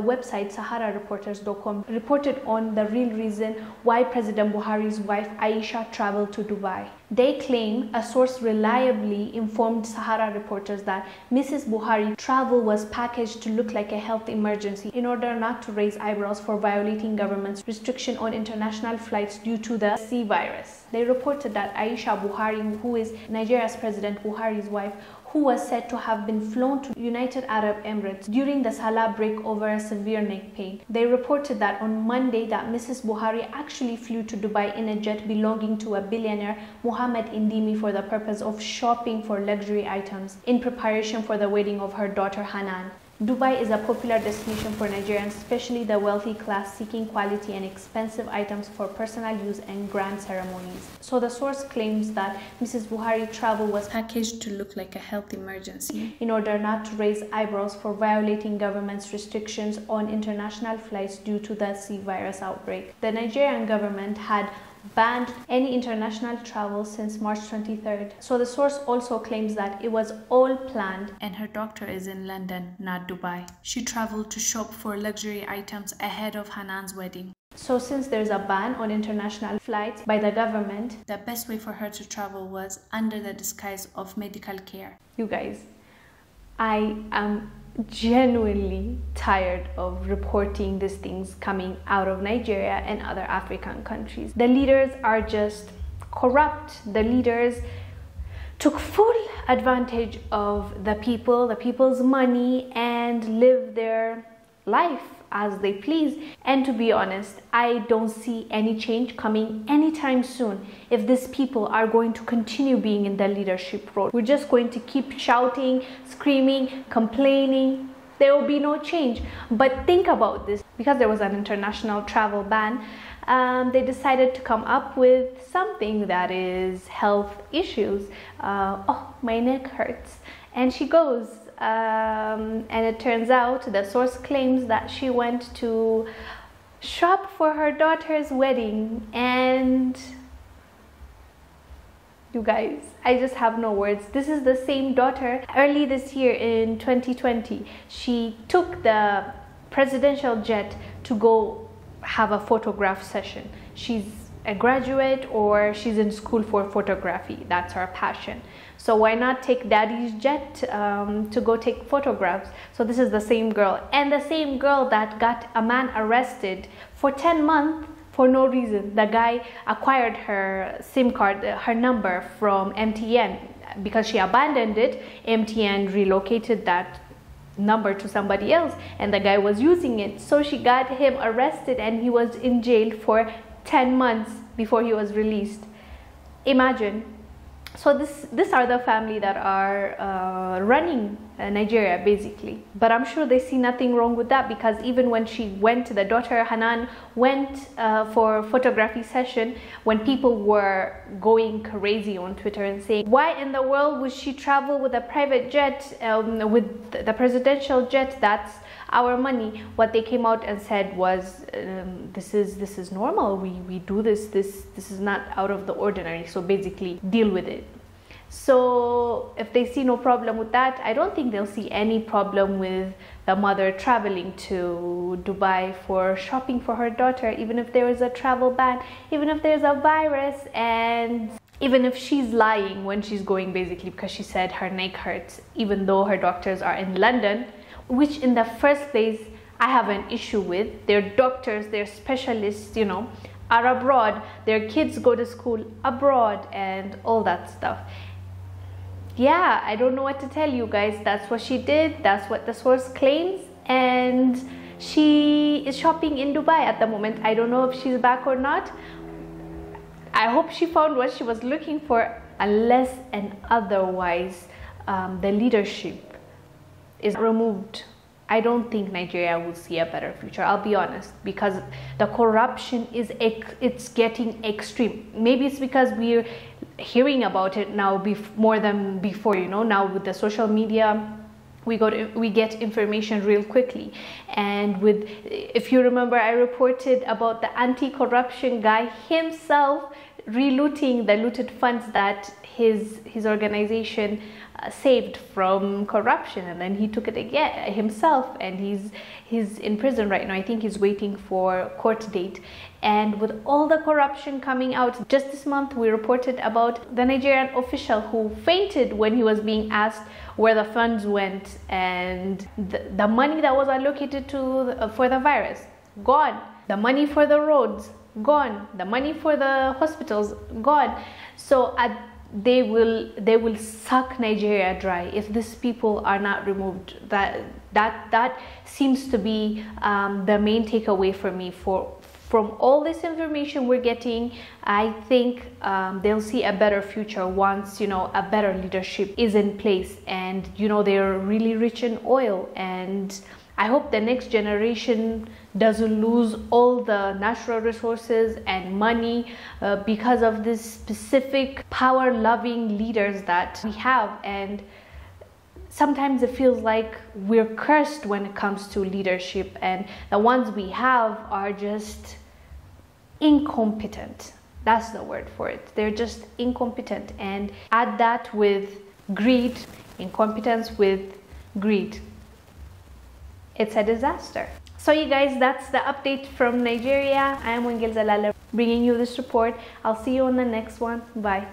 the website saharareporters.com reported on the real reason why President Buhari's wife Aisha traveled to Dubai. They claim a source reliably informed Sahara reporters that Mrs. Buhari travel was packaged to look like a health emergency in order not to raise eyebrows for violating government's restriction on international flights due to the C virus. They reported that Aisha Buhari, who is Nigeria's President Buhari's wife, who was said to have been flown to United Arab Emirates during the Salah break over a severe neck pain. They reported that on Monday that Mrs. Buhari actually flew to Dubai in a jet belonging to a billionaire Mohammed Indimi for the purpose of shopping for luxury items in preparation for the wedding of her daughter Hanan. Dubai is a popular destination for Nigerians, especially the wealthy class seeking quality and expensive items for personal use and grand ceremonies. So the source claims that Mrs. Buhari travel was packaged to look like a health emergency in order not to raise eyebrows for violating government's restrictions on international flights due to the C virus outbreak. The Nigerian government had banned any international travel since March 23rd. So the source also claims that it was all planned and her doctor is in London, not Dubai. She traveled to shop for luxury items ahead of Hanan's wedding. So since there's a ban on international flights by the government, the best way for her to travel was under the disguise of medical care. You guys, I am genuinely tired of reporting these things coming out of Nigeria and other African countries. The leaders are just corrupt. The leaders took full advantage of the people, the people's money, and live their life as they please. And to be honest, I don't see any change coming anytime soon if these people are going to continue being in the leadership role. We're just going to keep shouting, screaming, complaining. There will be no change. But think about this because there was an international travel ban. Um, they decided to come up with something that is health issues. Uh, oh, my neck hurts. And she goes, um, and it turns out the source claims that she went to shop for her daughter's wedding. And you guys i just have no words. This is the same daughter early this year in 2020 she took the presidential jet to go have a photograph session. She's a graduate or she's in school for photography that's her passion so why not take daddy's jet um, to go take photographs? So this is the same girl. And the same girl that got a man arrested for 10 months for no reason. The guy acquired her SIM card, her number from MTN because she abandoned it. MTN relocated that number to somebody else and the guy was using it. So she got him arrested and he was in jail for 10 months before he was released. Imagine so this these are the family that are uh, running Nigeria basically. But I'm sure they see nothing wrong with that because even when she went to the daughter Hanan went uh, for photography session when people were going crazy on Twitter and saying why in the world would she travel with a private jet um, with the presidential jet? That's our money. What they came out and said was um, this is this is normal. We we do this this this is not out of the ordinary. So basically deal with it so if they see no problem with that i don't think they'll see any problem with the mother traveling to dubai for shopping for her daughter even if there is a travel ban even if there's a virus and even if she's lying when she's going basically because she said her neck hurts even though her doctors are in london which in the first place I have an issue with. Their doctors, their specialists, you know, are abroad. Their kids go to school abroad and all that stuff. Yeah, I don't know what to tell you guys. That's what she did. That's what the source claims. And she is shopping in Dubai at the moment. I don't know if she's back or not. I hope she found what she was looking for, unless and otherwise, um, the leadership is removed, I don't think Nigeria will see a better future. I'll be honest, because the corruption is it's getting extreme. Maybe it's because we're hearing about it now more than before. You know, now with the social media we got we get information real quickly and with if you remember i reported about the anti-corruption guy himself relooting the looted funds that his his organization uh, saved from corruption. And then he took it again himself and he's he's in prison right now. I think he's waiting for court date. And with all the corruption coming out just this month we reported about the nigerian official who fainted when he was being asked where the funds went and the, the money that was allocated to uh, for the virus gone. The money for the roads gone. The money for the hospitals gone. So at they will they will suck Nigeria dry if these people are not removed. That that that seems to be um, the main takeaway for me. For from all this information we're getting i think um, they'll see a better future once you know a better leadership is in place. And you know they're really rich in oil and I hope the next generation doesn't lose all the natural resources and money uh, because of these specific power loving leaders that we have. And sometimes it feels like we're cursed when it comes to leadership, and the ones we have are just incompetent. That's the word for it. They're just incompetent. And add that with greed, incompetence with greed it's a disaster. So you guys, that's the update from Nigeria. I am Wongel Zelalem bringing you this report. I'll see you on the next one. Bye.